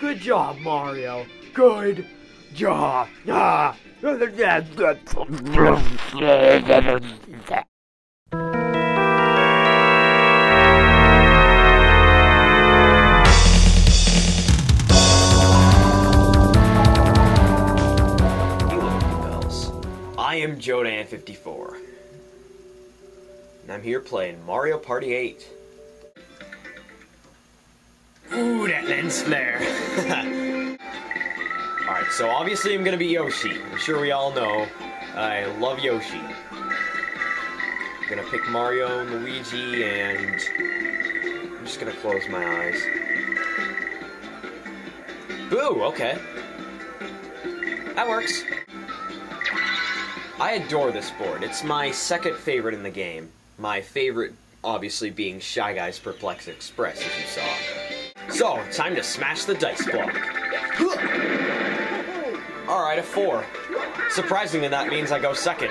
Good job, Mario. Good job. Ah. I am JoeDan54. And I'm here playing Mario Party 8. Ooh, that lens flare. Alright, so obviously I'm gonna be Yoshi. I'm sure we all know I love Yoshi. I'm gonna pick Mario and Luigi and I'm just gonna close my eyes. Boo, okay. That works. I adore this board. It's my second favorite in the game. My favorite, obviously, being Shy Guy's Perplex Express, as you saw. So, time to smash the dice block. Alright, a four. Surprisingly, that means I go second.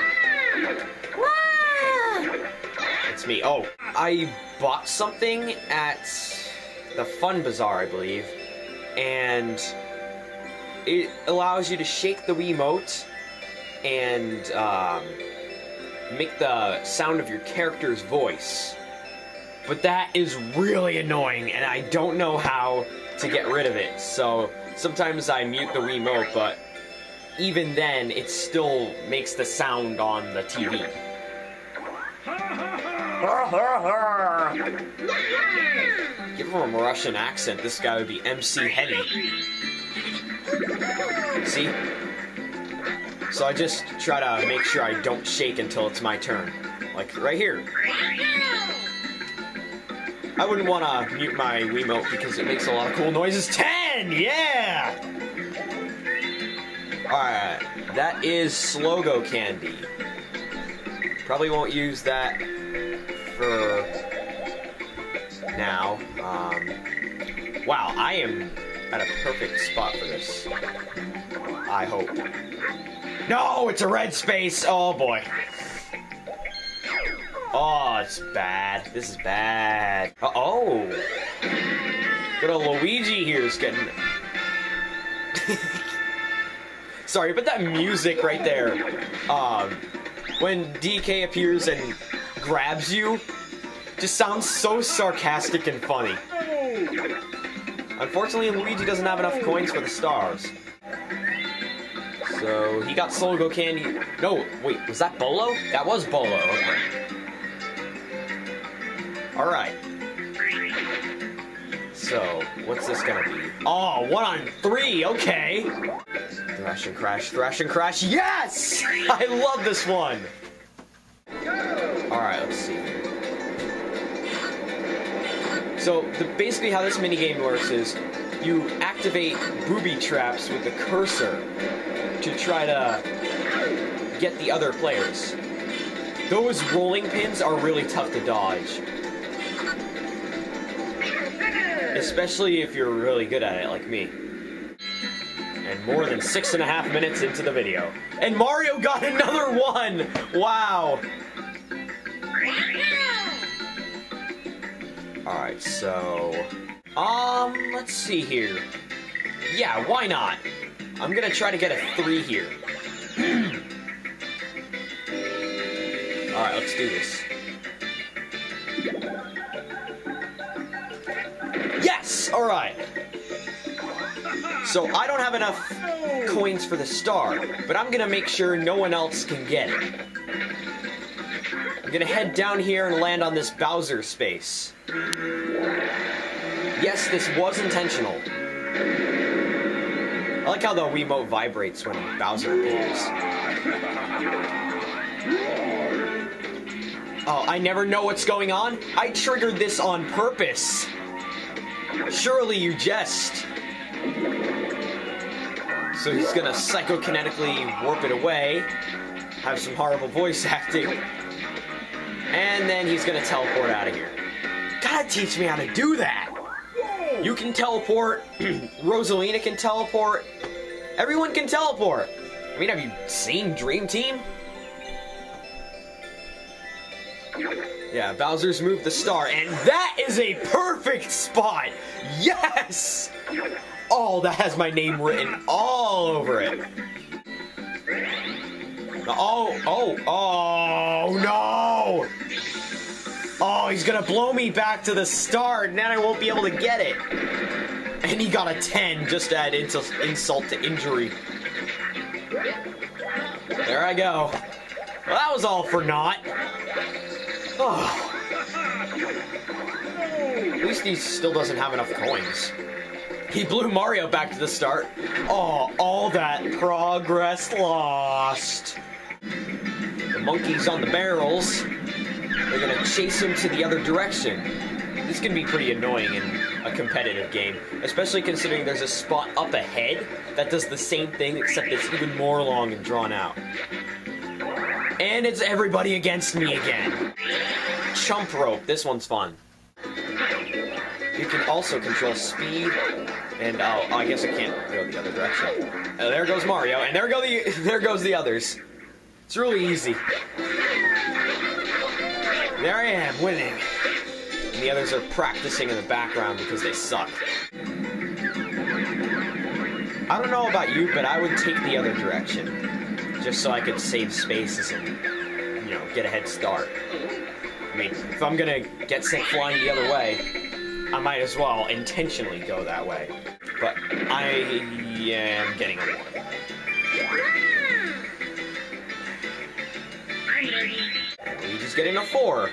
It's me. Oh, I bought something at the Fun Bazaar, I believe, and it allows you to shake the Wiimote and um, make the sound of your character's voice. But that is really annoying, and I don't know how to get rid of it. So sometimes I mute the Wiimote, but even then, it still makes the sound on the TV. Give him a Russian accent, this guy would be MC Henny. See? So I just try to make sure I don't shake until it's my turn. Like right here. I wouldn't want to mute my Wiimote because it makes a lot of cool noises. 10! Yeah! Alright, that is Slowgo Candy. Probably won't use that for now. Um, wow, I am at a perfect spot for this. I hope. No, it's a red space. Oh boy. Oh, it's bad. This is bad. Uh oh. Good old Luigi here is getting. Sorry, but that music right there. Um, when DK appears and grabs you, just sounds so sarcastic and funny. Unfortunately, Luigi doesn't have enough coins for the stars. So he got Slowgo Candy. No, wait, was that Bowlo? That was Bowlo. Okay. All right. So what's this gonna be? Oh, one on three. Okay. Thrash and crash, thrash and crash. Yes! I love this one. All right, let's see. So the, basically, how this minigame works is you activate booby traps with the cursor to try to get the other players. Those rolling pins are really tough to dodge. Especially if you're really good at it, like me. And more than six and a half minutes into the video. And Mario got another one! Wow! Alright, so... Um, let's see here. Yeah, why not? I'm gonna try to get a three here. Alright, let's do this. Yes! Alright. So I don't have enough coins for the star, but I'm gonna make sure no one else can get it. I'm gonna head down here and land on this Bowser space. Yes, this was intentional. I like how the Wiimote vibrates when Bowser appears. Oh, I never know what's going on? I triggered this on purpose. Surely you jest. So he's gonna psychokinetically warp it away, have some horrible voice acting, and then he's gonna teleport out of here. Gotta teach me how to do that! You can teleport, Rosalina can teleport, everyone can teleport! I mean, have you seen Dream Team? Yeah, Bowser's moved the star, and that is a perfect spot! Yes! Oh, that has my name written all over it. Oh, oh, oh, no! Oh, he's gonna blow me back to the star, and then I won't be able to get it. And he got a 10 just to add insult to injury. There I go. Well, that was all for naught. Oh. At least he still doesn't have enough coins. He blew Mario back to the start. Oh, all that progress lost. The monkeys on the barrels. They're gonna chase him to the other direction. This can be pretty annoying in a competitive game, especially considering there's a spot up ahead that does the same thing except it's even more long and drawn out. And it's everybody against me again. Chump rope, this one's fun. You can also control speed, and oh, I guess I can't go the other direction. Uh, there goes Mario, and there go the there goes the others. It's really easy. There I am, winning. And the others are practicing in the background because they suck. I don't know about you, but I would take the other direction just so I could save spaces and, you know, get a head start. I mean, if I'm gonna get sick flying the other way, I might as well intentionally go that way. But I am getting a one. Luigi's getting a four.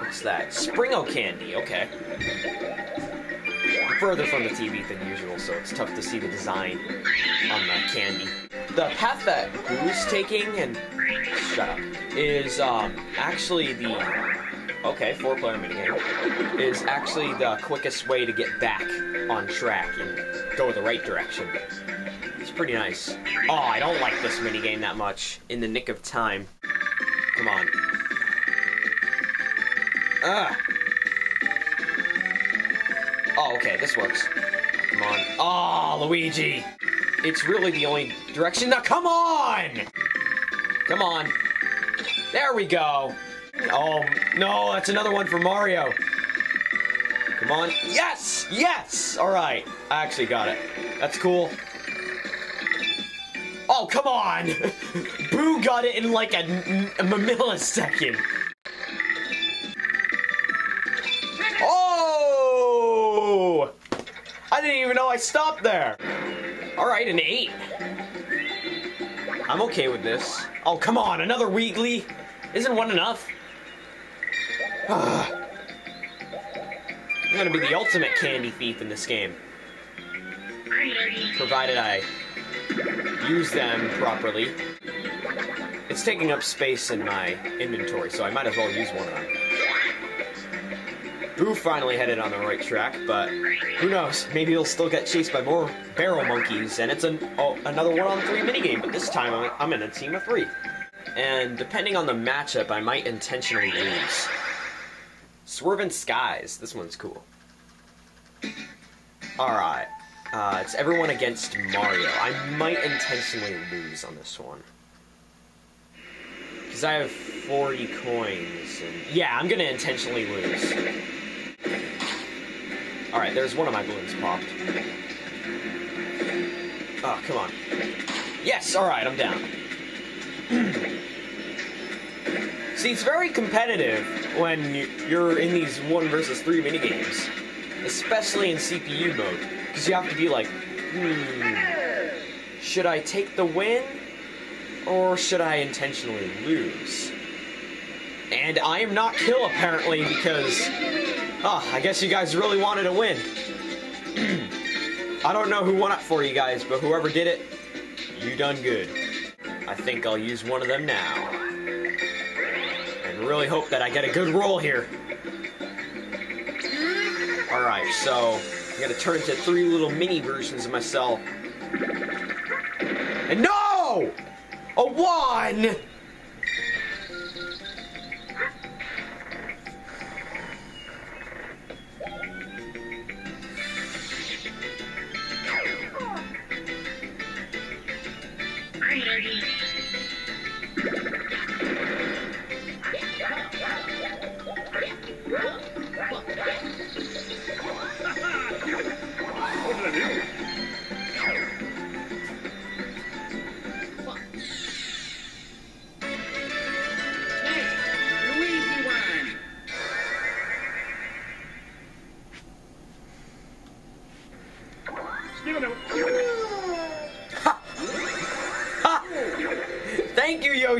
What's that? Springo candy, okay. further from the TV than usual, so it's tough to see the design on the candy the path that Boo's taking, and shut up, is um, actually the okay four-player minigame is actually the quickest way to get back on track and go the right direction. It's pretty nice. Oh, I don't like this minigame that much. In the nick of time. Come on. Ah. Oh, okay, this works. Come on. Oh, Luigi! It's really the only direction. Now, come on! Come on. There we go. Oh, no, that's another one for Mario. Come on. Yes! Yes! All right. I actually got it. That's cool. Oh, come on! Boo got it in like a, a millisecond. Oh! I didn't even know I stopped there. Alright, an 8. I'm okay with this. Oh, come on, another Weeglee? Isn't one enough? I'm gonna be the ultimate candy thief in this game. Provided I use them properly. It's taking up space in my inventory, so I might as well use one of them. Boo finally headed on the right track, but who knows? Maybe he'll still get chased by more barrel monkeys, and it's an, oh, another one-on-three minigame, but this time I'm, I'm in a team of three. And depending on the matchup, I might intentionally lose. Swerving Skies, this one's cool. Alright, uh, it's everyone against Mario. I might intentionally lose on this one. Because I have 40 coins, and yeah, I'm gonna intentionally lose. Alright, there's one of my balloons popped. Oh, come on. Yes, alright, I'm down. See, it's very competitive when you're in these 1 versus 3 minigames. Especially in CPU mode. Because you have to be like, hmm, should I take the win? Or should I intentionally lose? And I am not kill, apparently, because Oh, I guess you guys really wanted to win. I don't know who won it for you guys, but whoever did it, you done good. I think I'll use one of them now. And really hope that I get a good roll here. Alright, so I'm gonna turn into three little mini versions of myself. And no! A one!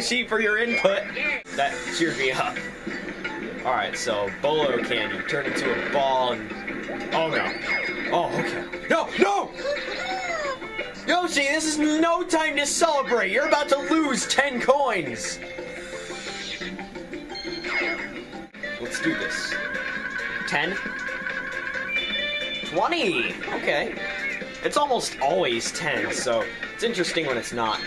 Yoshi, for your input. That cheered me up. Alright, so Bowlo Candy turned into a ball and. Oh no. Oh, okay. No, no! Yoshi, this is no time to celebrate. You're about to lose 10 coins. Let's do this. 10? 20! Okay. It's almost always 10, so it's interesting when it's not.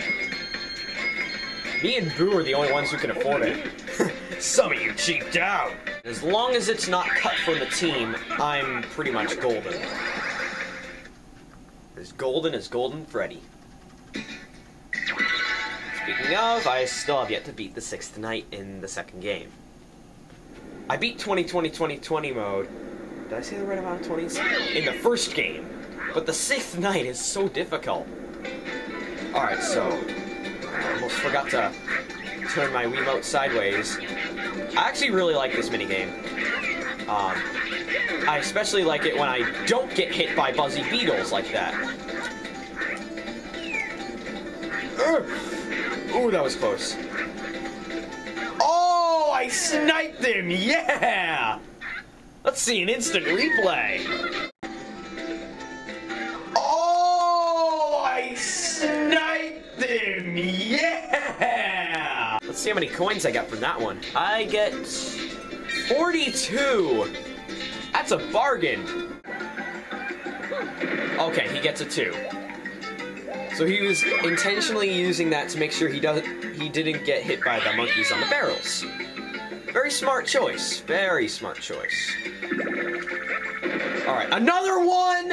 Me and Boo are the only ones who can afford it. Some of you cheaped out. As long as it's not cut from the team, I'm pretty much golden. As golden as Golden Freddy. Speaking of, I still have yet to beat the sixth night in the second game. I beat 2020-2020 mode. Did I say the right amount of 20s? In the first game. But the sixth night is so difficult. Alright, so almost forgot to turn my Wiimote sideways. I actually really like this minigame. Um, I especially like it when I don't get hit by buzzy beetles like that. Ooh, that was close. Oh, I sniped him! Yeah! Let's see an instant replay. Let's see how many coins I got from that one. I get 42. That's a bargain. Hmm. Okay, he gets a two. So he was intentionally using that to make sure he doesn't he didn't get hit by the monkeys on the barrels. Very smart choice. Very smart choice. All right, another one.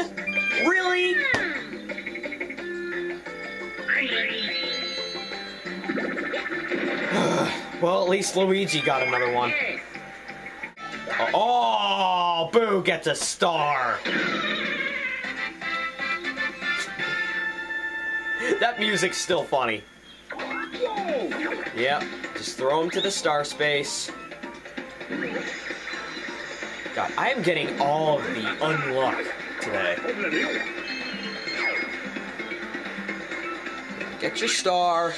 Really? Hmm. well, at least Luigi got another one. Oh, Boo gets a star. that music's still funny. Yep, just throw him to the star space. God, I am getting all of the unluck today. Get your star.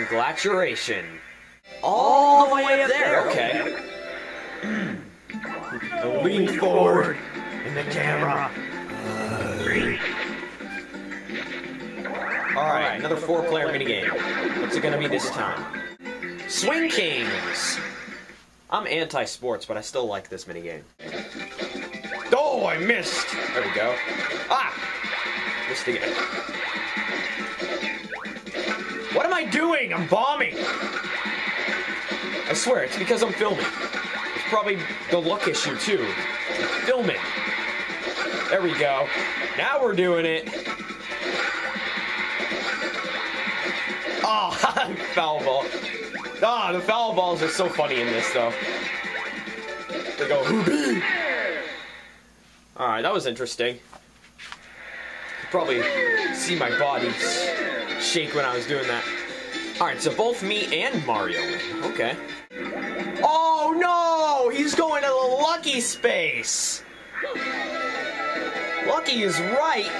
Congratulations. All the way up there. Okay. Lean forward in the camera. All right, another four-player minigame. What's it gonna be this time? Swing Kings. I'm anti-sports, but I still like this minigame. Oh, I missed. There we go. Ah, missed again. Am I doing? I'm bombing. I swear, it's because I'm filming. It's probably the luck issue too. Filming. There we go. Now we're doing it. Oh, foul ball. Ah, the foul balls are so funny in this though. They go hoobie. All right, that was interesting. You probably see my body shake when I was doing that. All right, so both me and Mario. Okay. Oh no! He's going to the lucky space. Lucky is right.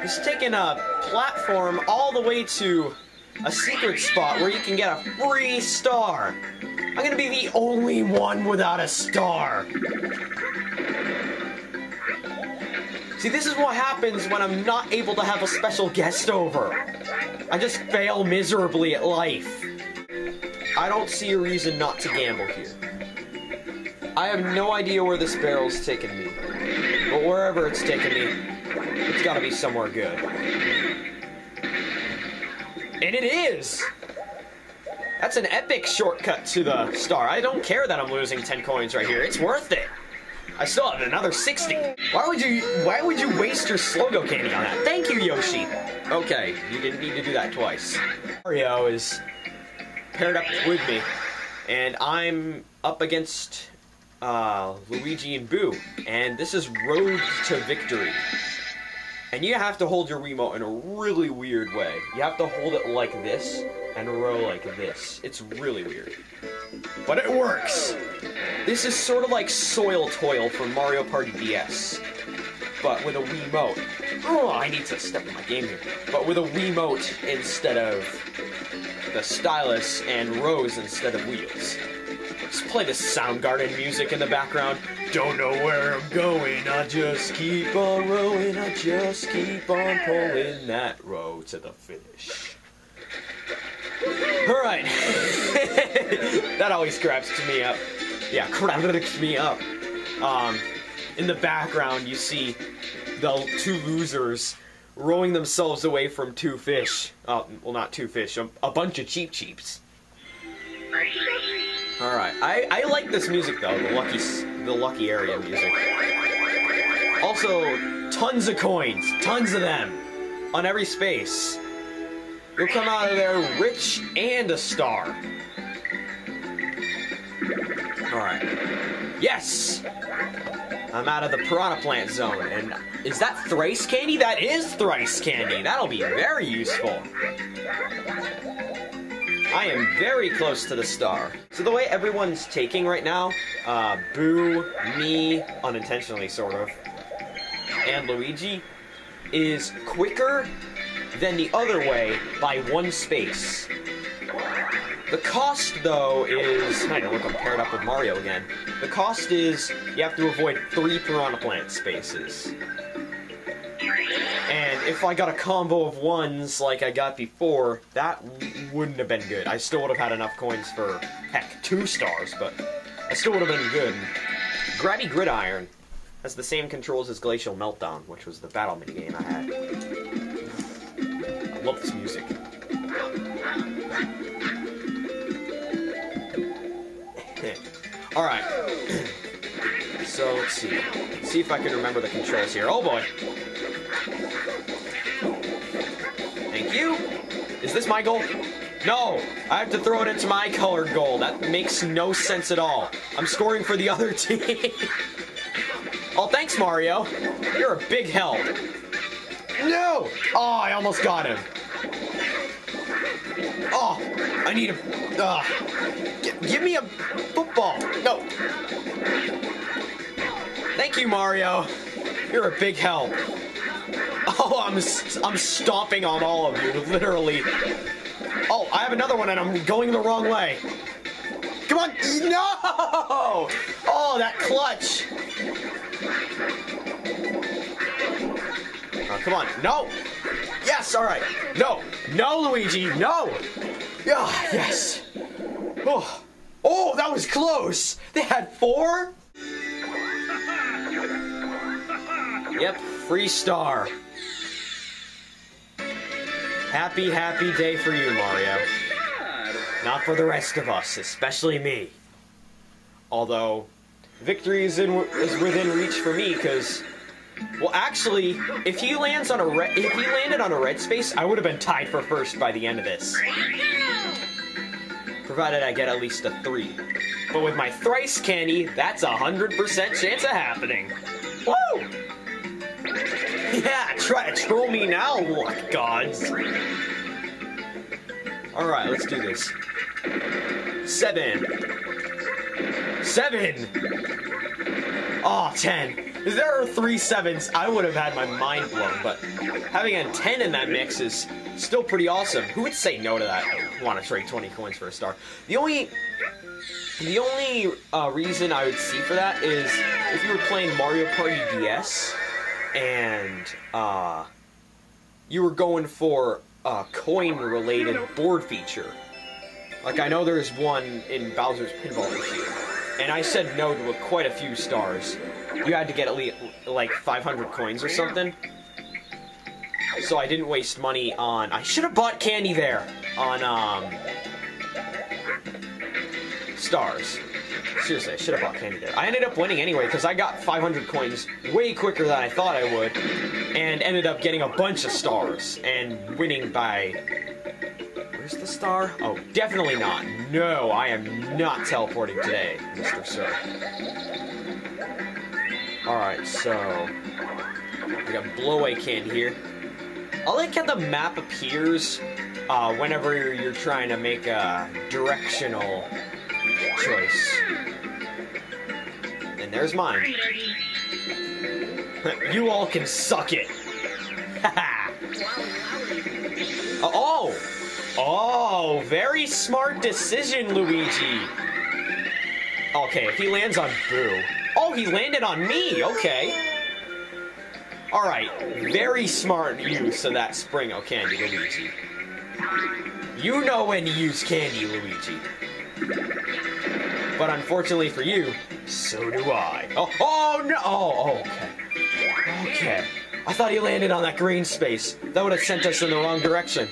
He's taking a platform all the way to a secret spot where you can get a free star. I'm gonna be the only one without a star. See, this is what happens when I'm not able to have a special guest over. I just fail miserably at life. I don't see a reason not to gamble here. I have no idea where this barrel's taking me. But wherever it's taking me, it's gotta be somewhere good. And it is! That's an epic shortcut to the star. I don't care that I'm losing 10 coins right here. It's worth it. I still have another 60. Why would you why would you waste your Slowgo candy on that? Thank you, Yoshi. Okay, you didn't need to do that twice. Mario is paired up with me. and I'm up against uh, Luigi and Boo, and this is Road to Victory. And you have to hold your Wiimote in a really weird way. You have to hold it like this and row like this. It's really weird. But it works! This is sort of like Soil Toil from Mario Party DS, but with a Wiimote. Oh, I need to step in my game here. But with a Wiimote instead of the stylus and rows instead of wheels. Just play the Soundgarden music in the background. Don't know where I'm going, I just keep on rowing, I just keep on pulling that row to the finish. Alright. that always cracks me up. Yeah, cracks me up. Um, in the background, you see the two losers rowing themselves away from two fish. Uh, well, not two fish, a, a bunch of Cheep Cheeps. All right, I, I like this music though, the lucky the lucky area music. Also, tons of coins, tons of them, on every space. You'll come out of there rich and a star. All right. Yes. I'm out of the piranha plant zone, and is that thrice candy? That is thrice candy. That'll be very useful. I am very close to the star. So the way everyone's taking right now, uh, Boo, me, unintentionally sort of, and Luigi, is quicker than the other way by one space. The cost, though, is. I know, look, I'm paired up with Mario again. The cost is you have to avoid three Piranha Plant spaces. And if I got a combo of ones like I got before, that wouldn't have been good. I still would have had enough coins for, heck, two stars, but I still would have been good. Grabby Gridiron has the same controls as Glacial Meltdown, which was the battle minigame I had. Love this music. All right. So let's see. see if I can remember the controls here. Oh boy. Thank you. Is this my goal? No, I have to throw it into my colored goal. That makes no sense at all. I'm scoring for the other team. oh, thanks, Mario. You're a big help. No! Oh, I almost got him. I need a. Uh, give me a football. No. Thank you, Mario. You're a big help. Oh, I'm I'm stomping on all of you, literally. Oh, I have another one, and I'm going the wrong way. Come on! No! Oh, that clutch. Oh, come on! No! Yes! All right. No! No, Luigi! No! Yeah, yes. Oh, oh, that was close. They had four. Yep, free star. Happy, happy day for you, Mario. Not for the rest of us, especially me. Although, victory is, in, is within reach for me, because, well, actually, if he lands on a red, if he landed on a red space, I would have been tied for first by the end of this. Provided I get at least a three. But with my thrice candy, that's a hundred percent chance of happening. Woo! Yeah, try to troll me now, luck gods. Alright, let's do this. Seven. Seven! Oh, ten. If there are three sevens, I would have had my mind blown, but having a ten in that mix is still pretty awesome. Who would say no to that? Want to trade 20 coins for a star? The only the only uh, reason I would see for that is if you were playing Mario Party DS and uh, you were going for a coin-related board feature. Like I know there's one in Bowser's Pinball Machine, and I said no to a, quite a few stars. You had to get at least like 500 coins or something. So I didn't waste money on. I should have bought candy there on um stars. Seriously, I should have bought candy there. I ended up winning anyway because I got 500 coins way quicker than I thought I would, and ended up getting a bunch of stars and winning by. The star? Oh, definitely not. No, I am not teleporting today, Mr. Sir. Alright, so. We got Bloway Can here. I like how the map appears uh, whenever you're, you're trying to make a directional choice. And there's mine. you all can suck it. oh! Oh, very smart decision, Luigi. Okay, if he lands on Boo. Oh, he landed on me. Okay. All right. Very smart use of that Springo candy, Luigi. You know when to use candy, Luigi. But unfortunately for you, so do I. Oh, oh no! Oh, okay. Okay. I thought he landed on that green space. That would have sent us in the wrong direction.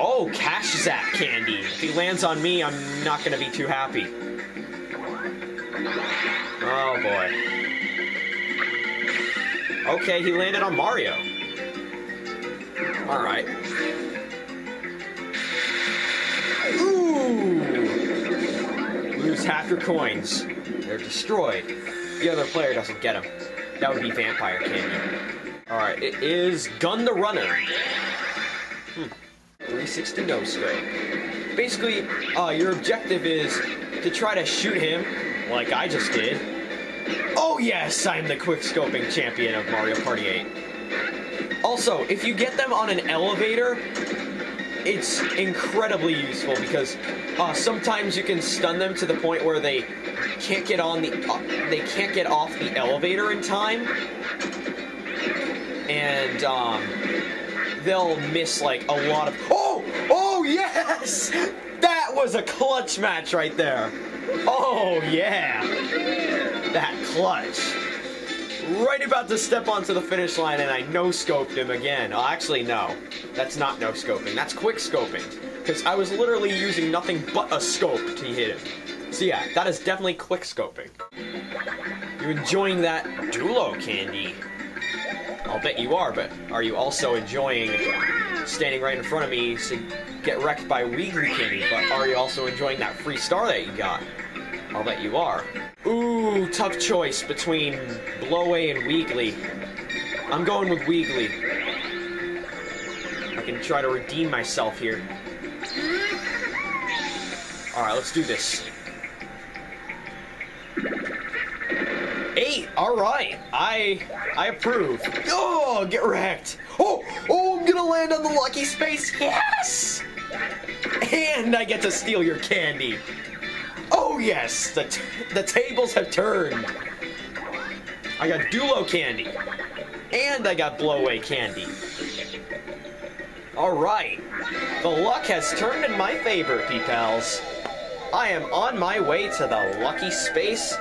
Oh, Cash Zap candy. If he lands on me, I'm not gonna be too happy. Oh boy. Okay, he landed on Mario. Alright. Ooh! Lose half your coins. They're destroyed. The other player doesn't get them. That would be vampire candy. Alright, it is Gun the Runner. Hmm. 360 no scope. Basically, uh, your objective is to try to shoot him, like I just did. Oh yes, I'm the quick scoping champion of Mario Party 8. Also, if you get them on an elevator, it's incredibly useful because uh, sometimes you can stun them to the point where they can't get on the uh, they can't get off the elevator in time, and um, they'll miss like a lot of. Oh that was a clutch match right there. Oh yeah, that clutch. Right about to step onto the finish line, and I no scoped him again. Oh, actually, no, that's not no scoping. That's quick scoping, because I was literally using nothing but a scope to hit him. So yeah, that is definitely quick scoping. You're enjoying that Duelo candy? I'll bet you are, but are you also enjoying standing right in front of me to get wrecked by Weeglee Candy? But are you also enjoying that free star that you got? I'll bet you are. Ooh, tough choice between Bloway and Weeglee. I'm going with Weeglee. I can try to redeem myself here. Alright, let's do this. All right. I I approve. Oh, get wrecked. Oh, oh, I'm gonna land on the lucky space. Yes. And I get to steal your candy. Oh yes, the the tables have turned. I got Duelo candy, and I got Bloway candy. All right, the luck has turned in my favor, pals. I am on my way to the lucky space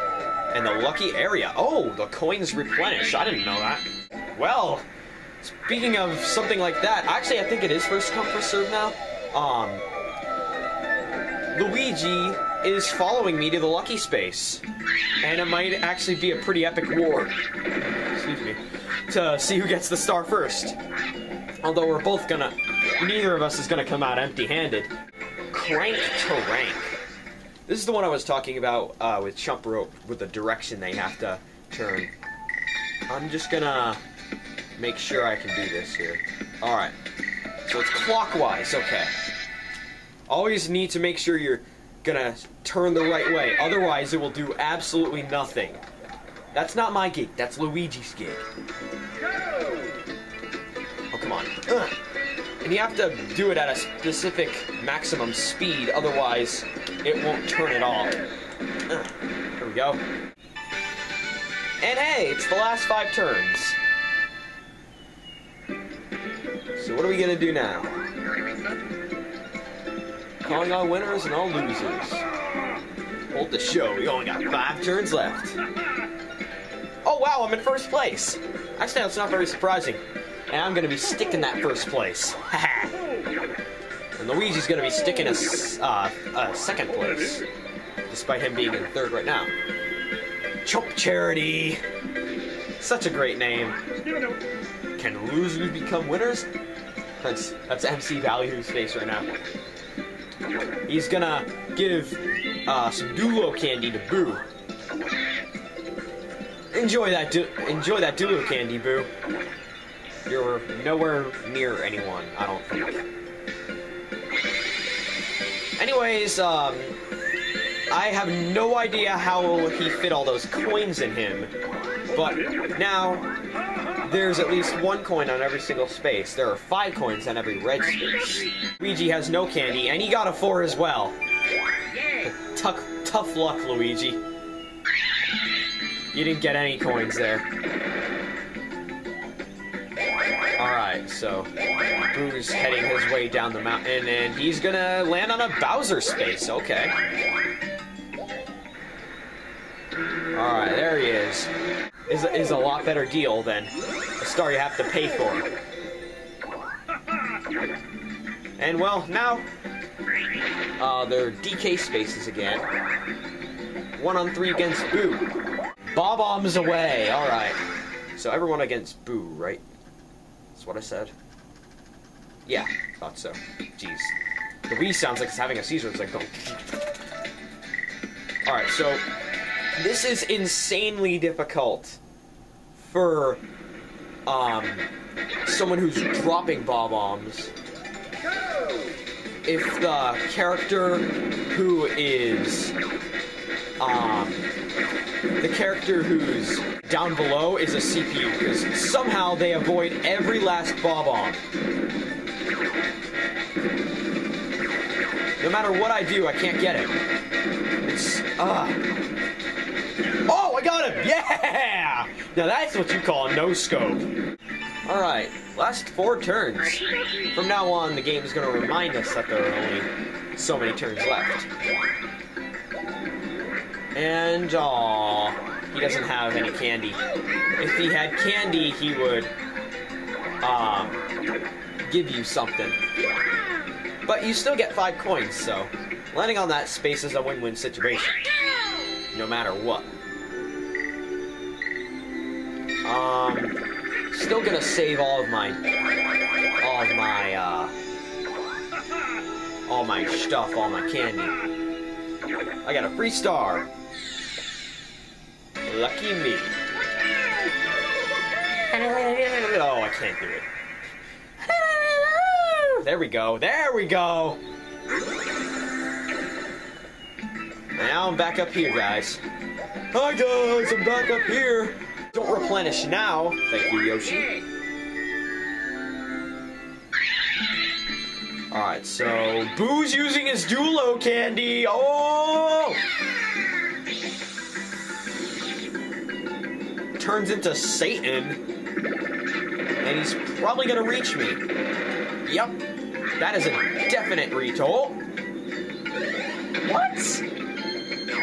and the lucky area. Oh, the coins replenish. I didn't know that. Well, speaking of something like that, actually, I think it is first come first serve now. Um, Luigi is following me to the lucky space, and it might actually be a pretty epic war. Excuse me. To see who gets the star first. Although we're both gonna, neither of us is gonna come out empty-handed. Crank to rank. This is the one I was talking about uh, with Chump Rope, with the direction they have to turn. I'm just gonna make sure I can do this here. Alright. So it's clockwise, okay. Always need to make sure you're gonna turn the right way, otherwise it will do absolutely nothing. That's not my gig, that's Luigi's gig. Oh, come on. Ugh. And you have to do it at a specific maximum speed, otherwise it won't turn it off. Here we go. And hey, it's the last five turns. So what are we gonna do now? Calling all winners and all losers. Hold the show, we only got five turns left. Oh wow, I'm in first place. Actually, that's not very surprising. And I'm gonna be sticking that first place. and Luigi's gonna be sticking a, uh, a second place. Despite him being in third right now. Chump Charity. Such a great name. Can losers become winners? That's that's MC Value's face right now. He's gonna give uh, some Duelo candy to Boo. Enjoy that, du- enjoy that Duelo candy, Boo. You're nowhere near anyone, I don't think. Anyways, um, I have no idea how he fit all those coins in him, but now there's at least one coin on every single space. There are five coins on every red space. Luigi has no candy, and he got a four as well. Tough, tough luck, Luigi. You didn't get any coins there. Alright, so Boo's heading his way down the mountain, and he's gonna land on a Bowser space. Okay. Alright, there he is. Is, is a lot better deal than a star you have to pay for. And well, now uh, they're DK spaces again. One on three against Boo. Bob bombs away. All right. So everyone against Boo, right? That's what I said. Yeah, thought so. Jeez. The Wii sounds like it's having a seizure. It's like going. All right, so this is insanely difficult for um someone who's dropping bob bombs. If the character who is um the character who's down below is a CPU because somehow they avoid every last bob bomb. No matter what I do, I can't get it. It's ah. Oh, I got him! Yeah! Now that's what you call a no scope. All right, last four turns. From now on, the game is going to remind us that there are only so many turns left. And aw, he doesn't have any candy. If he had candy, he would um give you something. But you still get five coins, so landing on that space is a win-win situation. No matter what. Um, still gonna save all of my, all of my, uh, all my stuff, all my candy. I got a free star. Lucky me. Oh, I can't do it. There we go. There we go. Now I'm back up here, guys. Hi, guys. I'm back up here. Don't replenish now. Thank you, Yoshi. Alright, so Boo's using his Duelo candy. Oh! Turns into Satan. And he's probably gonna reach me. Yep. That is a definite. Oh! What?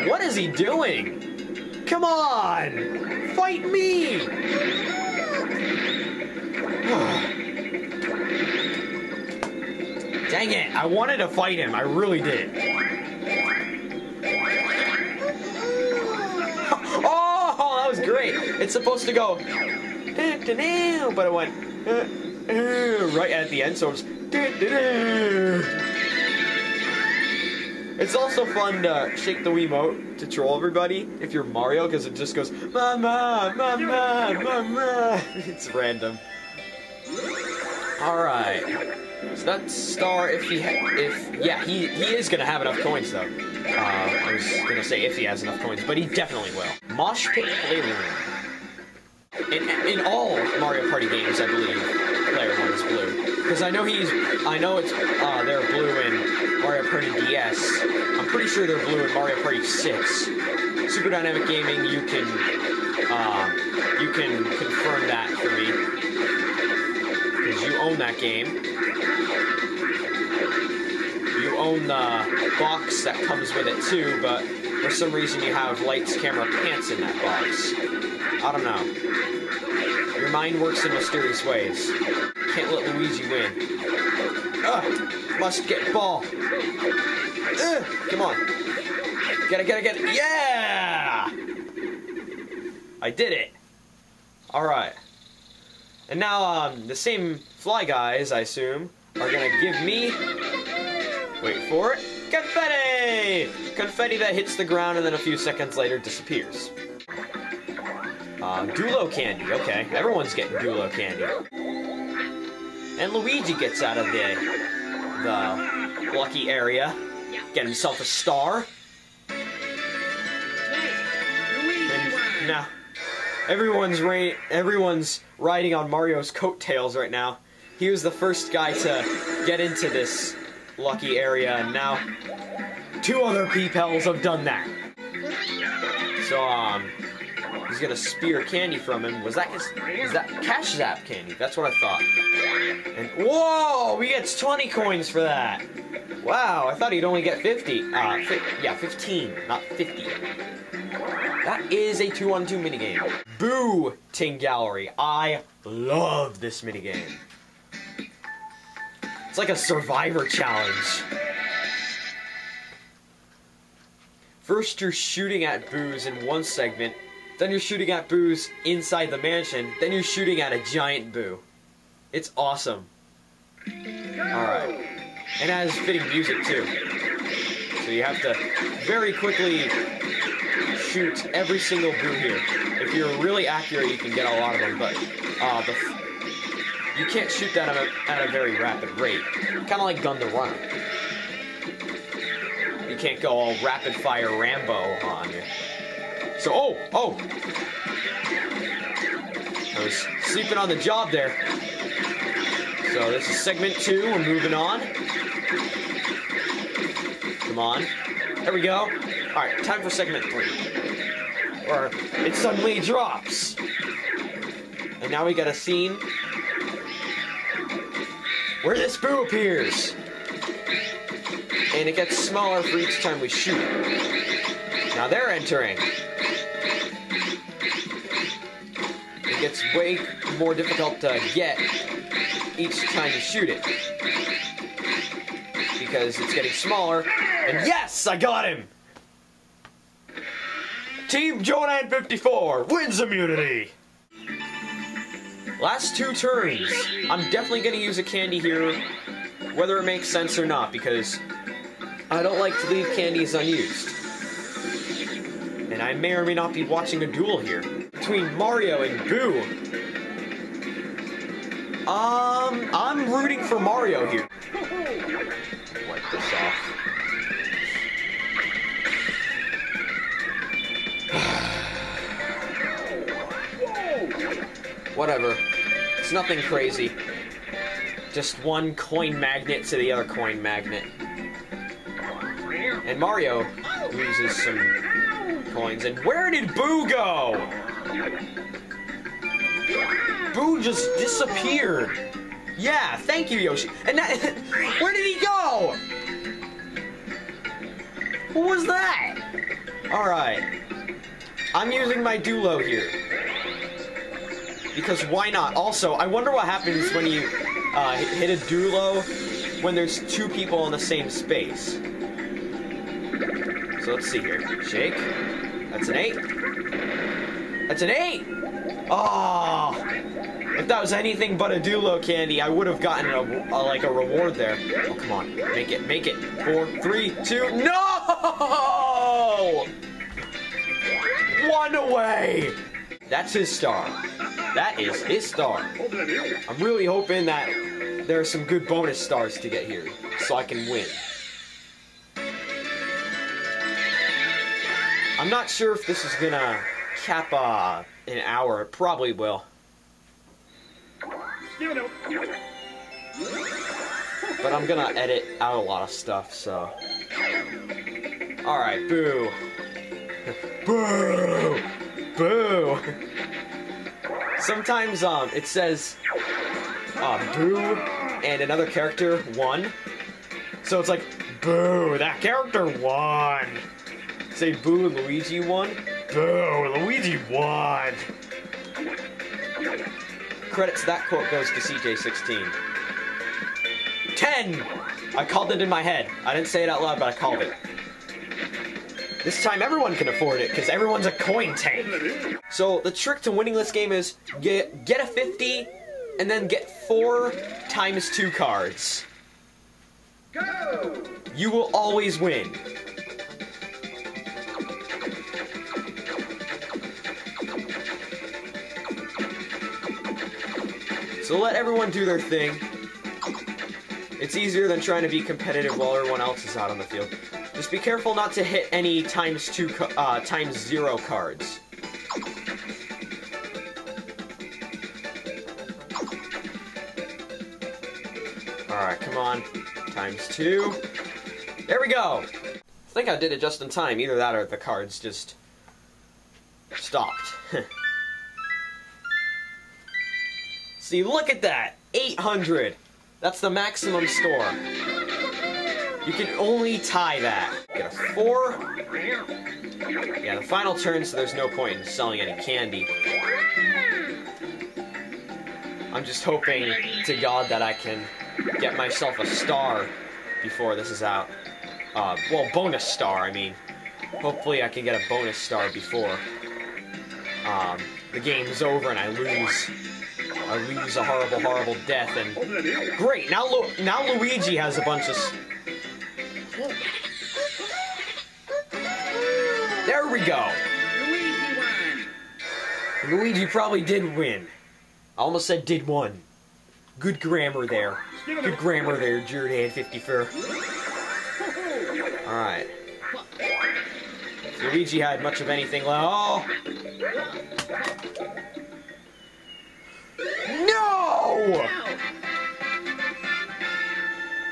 What is he doing? Come on! Fight me! Dang it, I wanted to fight him, I really did. It's supposed to go, but it went right at the end, so it's. It's also fun to shake the Wiimote to troll everybody if you're Mario, because it just goes, Mama, Mama, Mama. It's random. Alright. So that star, if he, if, yeah, he, he is gonna have enough coins though. Uh, I was gonna say if he has enough coins, but he definitely will. Mosh Pit Playroom. In, in all Mario Party games, I believe, player one is blue. Because I know he's, I know it's, uh, they're blue in Mario Party DS. I'm pretty sure they're blue in Mario Party 6. Super Dynamic Gaming, you can, uh, you can confirm that for me. Because you own that game. You own the box that comes with it too, but for some reason you have lights, camera, pants in that box. I don't know. Your mind works in mysterious ways. Can't let Luigi win. Ugh! Must get ball. Ugh! Come on. Get it, get it, get it. Yeah! I did it. Alright. And now, um, the same fly guys, I assume, are gonna give me. Wait for it. Confetti! Confetti that hits the ground and then a few seconds later disappears. Uh, Duelo candy. Okay, everyone's getting Duelo candy. And Luigi gets out of the the lucky area, get himself a star. And now, everyone's ra- everyone's riding on Mario's coattails right now. He was the first guy to get into this lucky area, and now two other peepels have done that. So, um, he's gonna spear candy from him. Was that his, is that Cash Zap candy? That's what I thought. And whoa, he gets 20 coins for that. Wow, I thought he'd only get 50. Uh, fi- yeah, 15, not 50. That is a 2 on 2 minigame. Boo, Ting Gallery. I love this minigame. It's like a survivor challenge. First, you're shooting at boos in one segment, then you're shooting at boos inside the mansion, then you're shooting at a giant boo. It's awesome. Alright. And has fitting music too. So you have to very quickly shoot every single boo here. If you're really accurate, you can get a lot of them, but uh, the you can't shoot that at a, at a very rapid rate. Kind of like Gun to Run. You can't go all rapid fire Rambo on you. So, oh, oh! I was sleeping on the job there. So this is segment two. We're moving on. Come on. There we go. All right, time for segment three. Or it suddenly drops. And now we got a scene where this boo appears. And it gets smaller for each time we shoot. Now they're entering. Gets way more difficult to get each time you shoot it. Because it's getting smaller. And yes, I got him! Team JoeDan 54 wins immunity! Last two turns. I'm definitely gonna use a candy here, whether it makes sense or not, because I don't like to leave candies unused. And I may or may not be watching a duel here between Mario and Boo. Um, I'm rooting for Mario here. Wipe this off. Whatever. It's nothing crazy. Just one coin magnet to the other coin magnet. And Mario loses some coins. And where did Boo go? Boo just disappeared. Yeah, thank you, Yoshi. And that, where did he go? What was that? All right. I'm using my Duelo here. Because why not? Also, I wonder what happens when you uh, hit a Duelo when there's two people in the same space. So let's see here. Shake. That's an eight. That's an eight! Oh! If that was anything but a Duelo candy, I would have gotten a, a, like a reward there. Oh, come on. Make it, make it. Four, three, two, no! One away! That's his star. That is his star. I'm really hoping that there are some good bonus stars to get here, so I can win. I'm not sure if this is gonna cap uh, an hour. It probably will. But I'm gonna edit out a lot of stuff, so. Alright, boo. boo! Boo! Sometimes um it says uh, boo and another character won. So it's like boo, that character won. Say boo Luigi won. Boo, Luigi won. Credits that quote goes to CJ16. 10! I called it in my head. I didn't say it out loud, but I called it. This time everyone can afford it, because everyone's a coin tank. So the trick to winning this game is get, get a 50 and then get four times two cards. Go! You will always win. So let everyone do their thing. It's easier than trying to be competitive while everyone else is out on the field. Just be careful not to hit any times two, uh, times zero cards. Alright, come on. Times two. There we go! I think I did it just in time. Either that or the cards just stopped. See, look at that! 800! That's the maximum score. You can only tie that. Get a four. Yeah, the final turn, so there's no point in selling any candy. I'm just hoping to God that I can get myself a star before this is out. Uh, well, bonus star, I mean. Hopefully I can get a bonus star before um, the game is over and I lose. I lose a horrible, horrible death and great. Now, Lu- now Luigi has a bunch of. There we go. Luigi won! Luigi probably did win. I almost said did one. Good grammar there. Good grammar there, JoeDan 54. Alright. Luigi had much of anything left. Oh! No!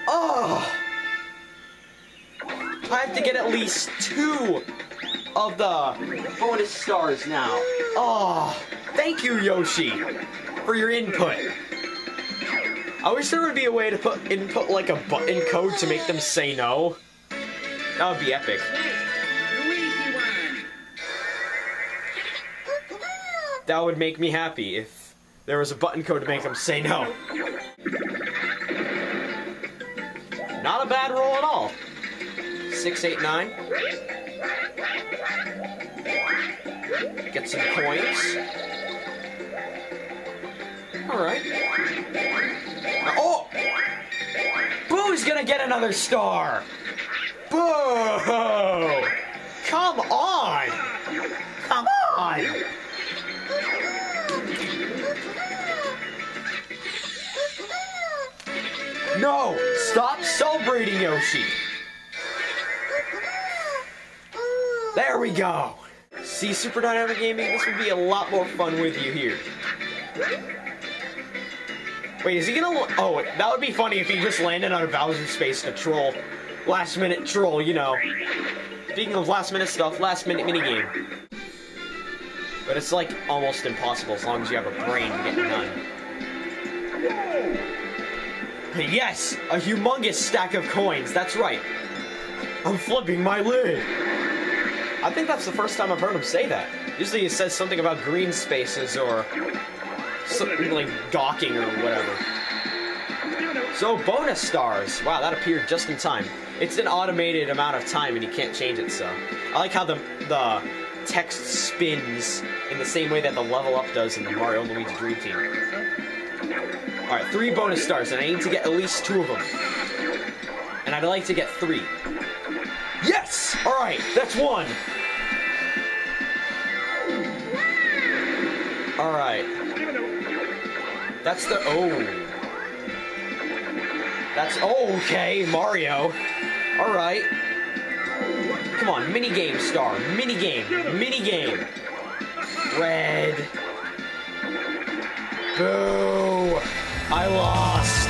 Oh! I have to get at least two of the bonus stars now. Oh, thank you, Yoshi, for your input. I wish there would be a way to put input like a button code to make them say no. That would be epic. That would make me happy if there was a button code to make them say no. Not a bad roll at all. Six, eight, nine. Get some coins. Alright. Oh! Boo's gonna get another star! Boo! Come on! No! Stop celebrating, Yoshi! There we go! See, Super Dynamic Gaming, this would be a lot more fun with you here. Wait, is he gonna... Oh, that would be funny if he just landed on a Bowser space to troll. Last minute troll, you know. Speaking of last minute stuff, last minute minigame. But it's like almost impossible as long as you have a brain to get it done. Yes! A humongous stack of coins, that's right. I'm flipping my lid. I think that's the first time I've heard him say that. Usually he says something about green spaces or something like gawking or whatever. So bonus stars. Wow, that appeared just in time. It's an automated amount of time and you can't change it, so. I like how the the text spins in the same way that the level up does in the Mario and Luigi Dream Team. Alright, three bonus stars, and I need to get at least two of them. And I'd like to get three. Yes! Alright, that's one. Alright. That's the. Oh. That's. Oh, okay, Mario. Alright. Come on, mini game star. Mini game. Mini game. Red. Boo! I lost.